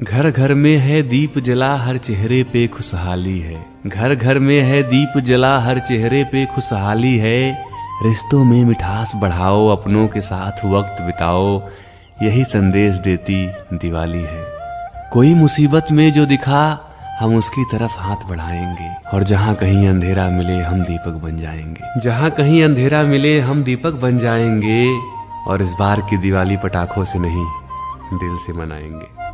घर घर में है दीप जला, हर चेहरे पे खुशहाली है। घर घर में है दीप जला, हर चेहरे पे खुशहाली है। रिश्तों में मिठास बढ़ाओ, अपनों के साथ वक्त बिताओ, यही संदेश देती दिवाली है। कोई मुसीबत में जो दिखा, हम उसकी तरफ़ हाथ बढ़ाएँगे। और जहाँ कहीं अंधेरा मिले, हम दीपक बन जाएँगे। जहाँ कहीं अंधेरा मिले, हम दीपक बन जाएँगे। और इस बार की दिवाली पटाखों से नहीं, दिल से मनाएँगे।